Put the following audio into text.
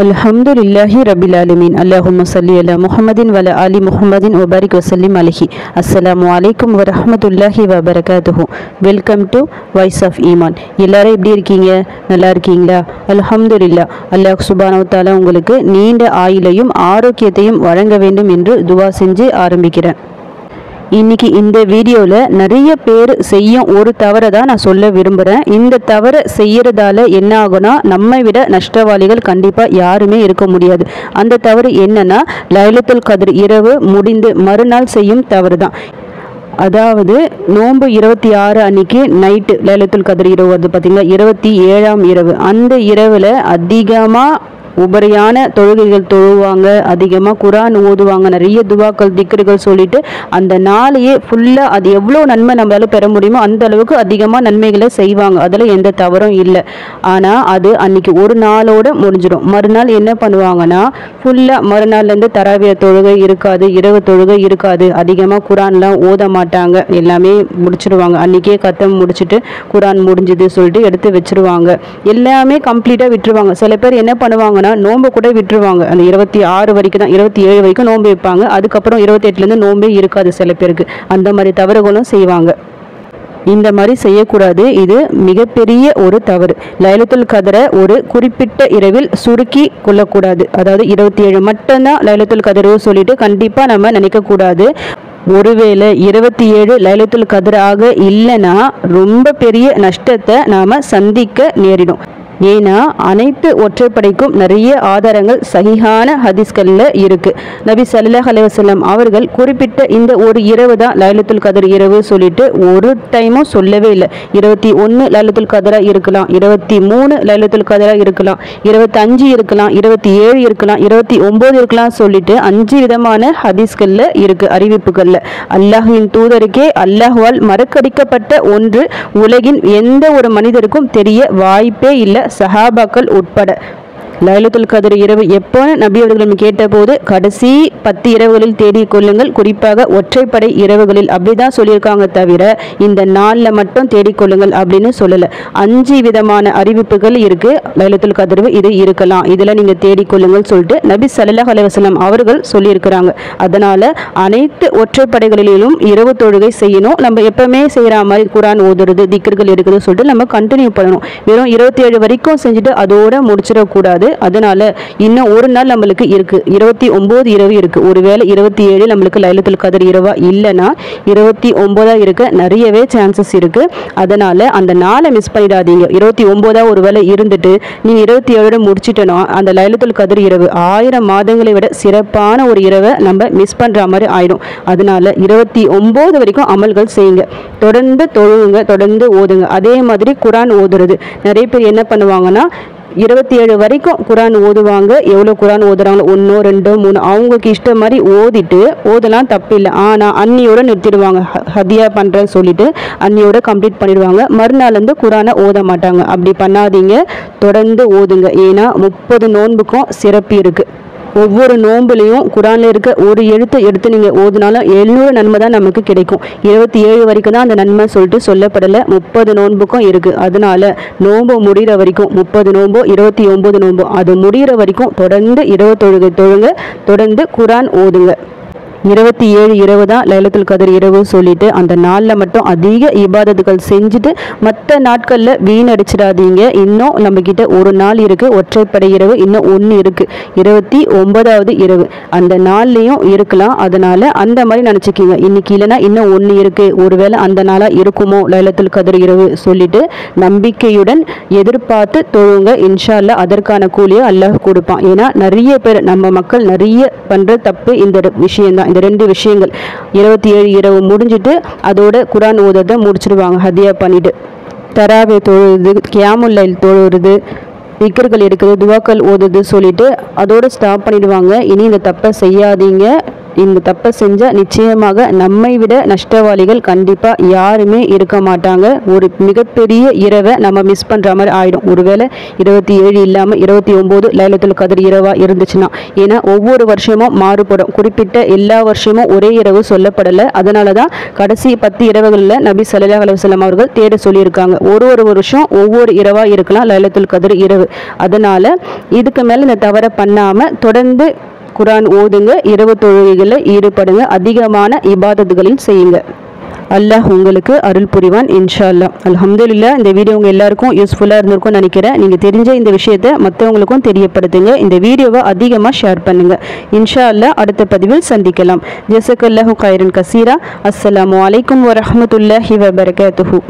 அல்ஹம்துலில்லாஹி ரபில் ஆலமீன் அல்லாஹும் சல்லி அல்லா முஹமதின் வல அலி முஹமதின் ஒபாரிக் வசல்லிம் அலஹி அஸ்லாம் வலைக்கம் வரமத்துல்லாஹி வபரகாத்துஹு வெல்கம் டு வாய்ஸ் ஆஃப் ஈமான் எல்லாரும் எப்படி இருக்கீங்க? நல்லா இருக்கீங்களா? அல்ஹம்துலில்லா அல்லாஹ் சுபானவத்தாலா உங்களுக்கு நீண்ட ஆயிலையும் ஆரோக்கியத்தையும் வழங்க வேண்டும் என்று துவா செஞ்சு ஆரம்பிக்கிறேன். இன்னைக்கு இந்த வீடியோவில் நிறைய பேர் செய்யும் ஒரு தவறை தான் நான் சொல்ல விரும்புகிறேன் இந்த தவறை செய்கிறதால என்ன ஆகும்னா நம்மை விட நஷ்டவாளிகள் கண்டிப்பாக யாருமே இருக்க முடியாது. அந்த தவறு என்னன்னா லைலத்துல் கதிர் இரவு முடிந்து மறுநாள் செய்யும் தவறு தான். அதாவது நோன்பு இருபத்தி ஆறு அன்னைக்கு நைட்டு லைலத்துல் கதிர் இரவு வந்து பார்த்தீங்களா இருபத்தி ஏழாம் இரவு. அந்த இரவில் அதிகமாக உபரியான தொழுகைகள் தொழுவாங்க அதிகமாக குரான் ஓதுவாங்க நிறைய துவாக்கள் திக்கர்கள் சொல்லிட்டு அந்த நாளையே ஃபுல்லாக அது எவ்வளோ நன்மை நம்மளால பெற முடியுமோ அந்த அளவுக்கு அதிகமாக நன்மைகளை செய்வாங்க. அதில் எந்த தவறும் இல்லை. ஆனால் அது அன்னைக்கு ஒரு நாளோட முடிஞ்சிடும். மறுநாள் என்ன பண்ணுவாங்கன்னா ஃபுல்லாக மறுநாள்லேருந்து தராவிய தொழுகை இருக்காது இரவு தொழுகை இருக்காது. அதிகமாக குரான்லாம் ஓத மாட்டாங்க. எல்லாமே முடிச்சிடுவாங்க அன்றைக்கே கத்தம் முடிச்சுட்டு குரான் முடிஞ்சுது சொல்லிட்டு எடுத்து வச்சிருவாங்க. எல்லாமே கம்ப்ளீட்டாக விட்டுருவாங்க. சில பேர் என்ன பண்ணுவாங்கன்னா நோன்பை கூட விட்டுருவாங்க. அந்த இருபத்தி ஆறு வரைக்கும் தான் இருபத்தி ஏழு வரைக்கும் நோன்பு வைப்பாங்க. அதுக்கப்புறம் இருபத்தி எட்டுலேருந்து நோன்பே இருக்காது சில பேருக்கு. அந்த மாதிரி தவறுகளும் செய்வாங்க. இந்த மாதிரி செய்யக்கூடாது. இது மிகப்பெரிய ஒரு தவறு. லைலத்துல் கதரை ஒரு குறிப்பிட்ட இரவில் சுருக்கி கொள்ளக்கூடாது. அதாவது இருபத்தி ஏழு மட்டும்தான் லைலத்துல் கதரு சொல்லிட்டு கண்டிப்பாக நம்ம நினைக்கக்கூடாது. ஒருவேளை இருபத்தி ஏழு லைலத்துல் கதராக இல்லைன்னா ரொம்ப பெரிய நஷ்டத்தை நாம் சந்திக்க நேரிடும். ஏன்னா அனைத்து ஒற்றைப்படைக்கும் நிறைய ஆதாரங்கள் சகிஹான ஹதீஸ்களில் இருக்கு. நபி சல்லாஹ் அலைவசல்லம் அவர்கள் குறிப்பிட்ட இந்த ஒரு இரவு தான் லைலத்துல் கதர் இரவு சொல்லிட்டு ஒரு டைமும் சொல்லவே இல்லை. இருபத்தி ஒன்று லைலத்துல் கதராக இருக்கலாம் இருபத்தி மூணு லைலத்துல் கதராக இருக்கலாம் இருபத்தஞ்சு இருக்கலாம் இருபத்தி ஏழு இருக்கலாம் இருபத்தி ஒம்பது இருக்கலாம் சொல்லிட்டு அஞ்சு விதமான ஹதீஸ்களில் இருக்கு அறிவிப்புகளில். அல்லாஹின் தூதருக்கே அல்லாஹ்வால் மறக்கடிக்கப்பட்ட ஒன்று உலகின் எந்த ஒரு மனிதருக்கும் தெரிய வாய்ப்பே இல்லை. சஹாபாக்கள் உட்பட லைலத்துல் கதிர் இரவு எப்போ? நபி அவர்கள் கேட்டபோது கடைசி பத்து இரவுகளில் தேடிக் கொள்ளுங்கள். குறிப்பாக ஒற்றைப்படை இரவுகளில் அப்படிதான் சொல்லியிருக்காங்க தவிர இந்த நாளில் மட்டும் தேடிக்கொள்ளுங்கள் அப்படின்னு சொல்லலை. அஞ்சு விதமான அறிவிப்புகள் இருக்கு. லைலத்துல் கதிர்வு இது இருக்கலாம். இதில் நீங்கள் தேடிக்கொள்ளுங்கள் சொல்லிட்டு நபி சல்லாஹ் அலுவலம் அவர்கள் சொல்லியிருக்கிறாங்க. அதனால அனைத்து ஒற்றைப்படைகளிலும் இரவு தொழுகை செய்யணும். நம்ம எப்பவுமே செய்கிற மாதிரி குரான் ஓதுறது திக்கர்கள் இருக்குது சொல்லிட்டு நம்ம கண்டினியூ பண்ணணும். வெறும் இருபத்தி ஏழு வரைக்கும் செஞ்சுட்டு அதோட முடிச்சிடக்கூடாது அதனால இன்னும் ஒரு நாள் நம்மளுக்கு இருக்கு. இருபத்தி ஒன்பது இரவு இருக்கு. ஒருவேளை இருபத்தி ஏழு நம்மளுக்கு லைலத்துல் கதர் இரவா? இல்லைன்னா இருபத்தி ஒன்பதா இருக்க நிறையவே சான்சஸ் இருக்கு. அதனால அந்த நாளை மிஸ் பண்ணிடாதீங்க. இருபத்தி ஒன்பதா ஒரு வேளை இருந்துட்டு நீங்க இருபத்தி ஏழோட முடிச்சிட்டனா அந்த லைலத்துல் கதிர் இரவு ஆயிரம் மாதங்களை விட சிறப்பான ஒரு இரவை நம்ம மிஸ் பண்ற மாதிரி ஆயிடும். அதனால இருபத்தி ஒன்பது வரைக்கும் அமல்கள் செய்யுங்க. தொடர்ந்து தொழுவுங்க தொடர்ந்து ஓதுங்க. அதே மாதிரி குரான் ஓதுறது. நிறைய பேர் என்ன பண்ணுவாங்கன்னா இருபத்தி ஏழு வரைக்கும் குரான் ஓதுவாங்க. எவ்வளோ குரான் ஓதுறாங்களோ? ஒன்றோ ரெண்டோ மூணு. அவங்களுக்கு இஷ்டம் மாதிரி ஓதிட்டு ஓதலாம் தப்பில்லை. ஆனால் அன்னியோட நிறுத்திடுவாங்க. ஹ- ஹதியா பண்ணுறேன்னு சொல்லிட்டு அன்னியோட கம்ப்ளீட் பண்ணிடுவாங்க. மறுநாள் வந்து குரானை ஓத மாட்டாங்க. அப்படி பண்ணாதீங்க. தொடர்ந்து ஓதுங்க. ஏன்னா முப்பது நோன்புக்கும் சிறப்பு இருக்குது ஒவ்வொரு நோம்புலையும் குரானில் இருக்க ஒரு எழுத்தை எடுத்து நீங்கள் ஓதுனாலும் எழுநூறு நன்மை தான் நமக்கு கிடைக்கும். இருபத்தி ஏழு வரைக்கும் தான் அந்த நன்மை சொல்லிட்டு சொல்லப்படலை. முப்பது நோன்புக்கும் இருக்குது அதனால நோன்பு முடிகிற வரைக்கும் முப்பது நோன்போ இருபத்தி ஒம்பது நோன்போ. அது முடிகிற வரைக்கும் தொடர்ந்து இரவு தொழுங்க தொடர்ந்து குரான் ஓதுங்க. இருபத்தி ஏழு இரவு தான் லைலத்துல் கதிர் இரவு சொல்லிட்டு அந்த நாளில் மட்டும் அதிக இபாதத்துகள் செஞ்சுட்டு மற்ற நாட்களில் வீணடிச்சிடாதீங்க. இன்னும் நம்மக்கிட்ட ஒரு நாள் இருக்குது ஒற்றைப்படை இரவு இன்னும் ஒன்று இருக்குது இருபத்தி ஒன்பதாவது இரவு. அந்த நாள்லேயும் இருக்கலாம். அதனால் அந்த மாதிரி நினச்சிக்கிங்க. இன்னைக்கு இல்லைன்னா இன்னும் ஒன்று இருக்குது ஒருவேளை அந்த நாளாக இருக்குமோ லைலத்துல் கதிர் இரவு சொல்லிட்டு நம்பிக்கையுடன் எதிர்பார்த்து தொழுங்க. இன்ஷால்ல அதற்கான கூலியை அல்லாஹ் கொடுப்பான். ஏன்னா நிறைய பேர் நம்ம மக்கள் நிறைய பண்ணுற தப்பு இந்த விஷயம்தான். இந்த ரெண்டு விஷயங்கள். இருபத்தி ஏழு இரவு முடிஞ்சிட்டு அதோட குரான் ஓதுறதை முடிச்சிடுவாங்க ஹதியா பண்ணிட்டு. தராவே தொழுது கியாமுல்லைல் தொழுறது திக்கர்கள் எடுக்கிறது துவாக்கள் ஓதுது சொல்லிட்டு அதோட ஸ்டாப் பண்ணிடுவாங்க. இனி இந்த தப்பை செய்யாதீங்க. இந்த தப்பை செஞ்சால் நிச்சயமாக நம்மை விட நஷ்டவாளிகள் கண்டிப்பாக யாருமே இருக்க மாட்டாங்க. ஒரு மிகப்பெரிய இரவை நம்ம மிஸ் பண்ணுற மாதிரி ஆகிடும் ஒருவேளை இருபத்தி ஏழு இல்லாமல் இருபத்தி ஒம்பது லைலத்துல் கதிர் இரவாக இருந்துச்சுன்னா. ஏன்னா ஒவ்வொரு வருஷமும் மாறுபடும். குறிப்பிட்ட எல்லா வருஷமும் ஒரே இரவு சொல்லப்படலை. அதனால தான் கடைசி பத்து இரவுகளில் நபி சல்லா அலுவலம் அவர்கள் தேட சொல்லியிருக்காங்க. ஒரு ஒரு வருஷம் ஒவ்வொரு இரவாக இருக்கலாம் லைலத்துல் கதிர் இரவு. அதனால் இதுக்கு மேலே இந்த தவறை பண்ணாமல் தொடர்ந்து குரான் ஓதுங்க இரவு தொழுகைகளில் ஈடுபடுங்க அதிகமான இபாதத்துகளில் செய்யுங்க. அல்லாஹ் உங்களுக்கு அருள் புரிவான் இன்ஷா அல்லாஹ் அல்ஹம்துலில்லாஹ் இந்த வீடியோ உங்கள் எல்லாருக்கும் யூஸ்ஃபுல்லாக இருந்திருக்கும்னு நினைக்கிறேன். நீங்கள் தெரிஞ்ச இந்த விஷயத்தை மற்றவங்களுக்கும் தெரியப்படுத்துங்க. இந்த வீடியோவை அதிகமாக ஷேர் பண்ணுங்கள் இன்ஷா அல்லா அடுத்த பதிவில் சந்திக்கலாம். ஜெசக் அல்லாஹு கைரன் கசீரா. அஸ்ஸலாமு அலைக்கும் வரமத்துல்லாஹி வபரகாத்துஹு.